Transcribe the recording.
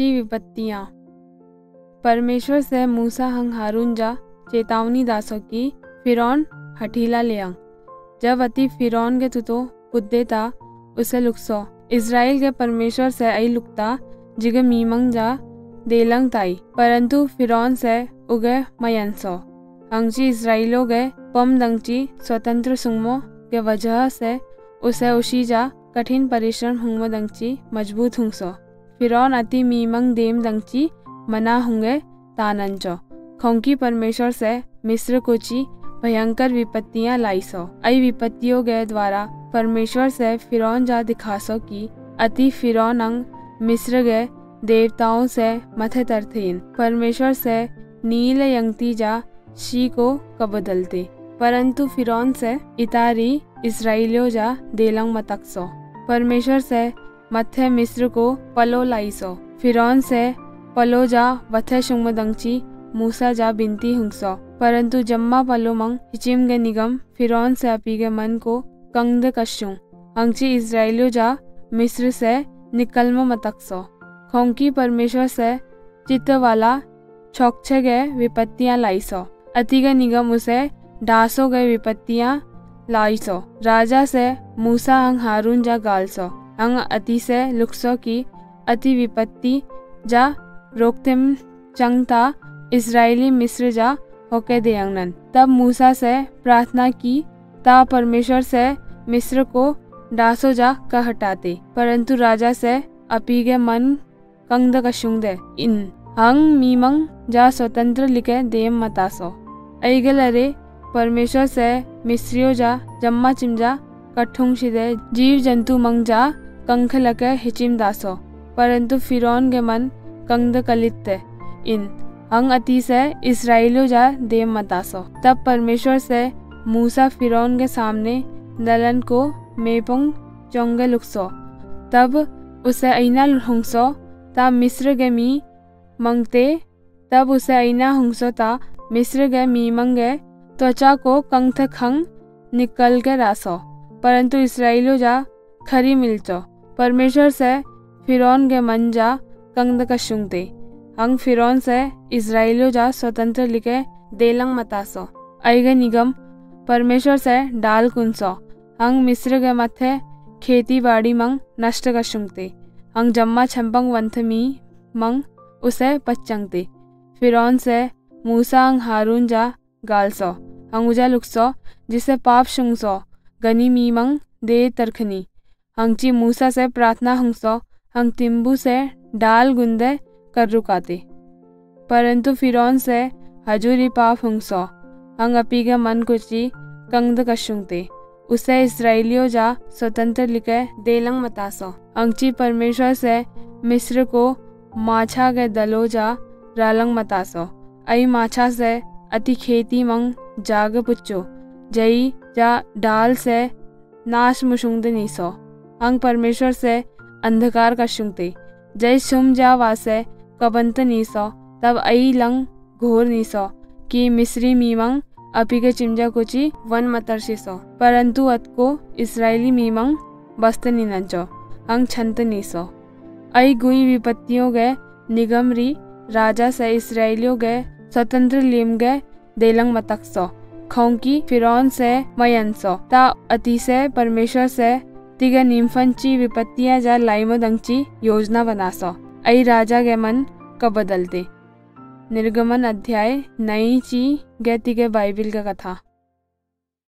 ची विपत्तियाँ। परमेश्वर से मूसा हंग हारून जा, चेतावनी दासो की, फिरौन हठीला लियांग जब अति फिरौन के तुतो बुद्धे ता, उसे लुकसो। इसराइल के परमेश्वर से आई लुकता, जिगे मीमंग जा, देलंग ताई। परंतु फिरौन से उगे मयंसो। हंगची इसराइलो गए पम दंगची स्वतंत्र सुंगमो के वजह से उसे उशी जा कठिन परिश्रम हुंगमो दंगची मज़बूत हुंगसो। फिरौन अति मीमंग देम दंगची मना होंगे तानंचो खोंकी परमेश्वर से मिस्र कोची भयंकर विपत्तियाँ लाइसो आई विपत्तियों के द्वारा परमेश्वर से फिरौन जा दिखासो की अति फिरौन अंग मिस्र गए देवताओं से मथे तरथीन परमेश्वर से नील यंगती जा शी को कबदलते परंतु फिरौन से इतारी इसराइलियो जा देलंग मतकसो परमेश्वर से मथे मिस्र को पलो लाइसो। फिरौन से पलो जा वथे शुंगमदंगची, मूसा जा बिनती हुंगसो। परंतु जम्मा पलो मंग हिचिम गे निगम फिरौन से अपी के मन को कंगद कशुं अंगची इसराइलियो जा मिस्र से निकलमो मतकसो। खोंकी परमेश्वर से चित्त वाला छोकछे गए विपत्तियाँ लाइसो। अति के निगम उसे डासो गए विपत्तियाँ लाइसो। राजा से मूसा हंग हारून जा गालसो। हंग अति से लुकसो की अति विपत्ति जा रोकतिम चंगता इसराइली मिस्र जा होके देंगनन तब मूसा से प्रार्थना की, ता परमेश्वर से मिस्र को डासो जा का हटाते। परंतु राजा से अपी के मन कंग कशुंग दे इन हंग मीमंग जा स्वतंत्र लिखे देम मतासो। ऐगल अरे परमेश्वर से मिस्रियो जा जम्मा चिमजा कठुंग जीव जंतु मंग जा कंख लके हिचिम दासो, परंतु फिरौन के मन कंद कलित इन, हंग अति से इसराइलो जा देव मतासो। तब परमेश्वर से मूसा फिरौन के सामने दलन को मेपोंग चोंगे लुकसो। तब उसे ऐना हुंगसो ता मिस्र के मी मंगते। तब उसे ऐना हुंगसो, ता मिस्र के मी मंगे। त्वचा को कंथ खंग निकल के रासो, परंतु इसराइलो जा खरी मिलचो। परमेश्वर से फिरौन के मन जा कंद कशुंगते हंग फिरौन से इसराइलो जा स्वतंत्र लिखे देलंग मतासो। ऐगे निगम परमेश्वर से डाल कुंसो हंग मिस्र के मथे खेती बाड़ी मंग नष्ट कशुंगते हंग जम्मा छंपंग वंथमी मंग उसे पच्चंगते फिरौन से मूसा अंग हारून जा गालसो। हंग उजा लुकसो, जिसे पाप शुंगसो। गनी मीमंग दे तरखनी। हंगची मूसा से प्रार्थना हंगसो, हंग तिम्बू से डाल गुंदे कर रुकाते। परंतु फिरौन से हजूरी पाप हुंगसो, हंग अपी के मन कुची कंगद कशुंगते। उसे इसराइलियो जा स्वतंत्र लिखे देलंग मतासो। अंगची परमेश्वर से मिस्र को माछा के दलो जा रालंग मतासो। आई माछा से अति खेती मंग जाग पुच्चो, जई जा डाल से नाश मुशुंग नीसो। अंग परमेश्वर से अंधकार का शुंगते। जय शुम जा वासे, कबंत नीसो, तब आई लंग घोर नीसो, कि मिस्री मीमंग अपी के चिमजा कुची, वन मतरशिसो परंतु अतको इसराइली मीमंग बस्त नीनचो अंग छंत नीसो। आई गुई विपत्तियों गए निगमरी राजा से इसराइलियों गए स्वतंत्र लिम गए देलंग मतकसो। खौंकी फिरौन से मयंसो, ता अति से परमेश्वर से तिगा निम्फनची विपत्तियाँ जा लाइमो दंगची योजना बनासो। आई राजा गे मन कब बदलते। निर्गमन अध्याय नई ची के बाइबिल का कथा।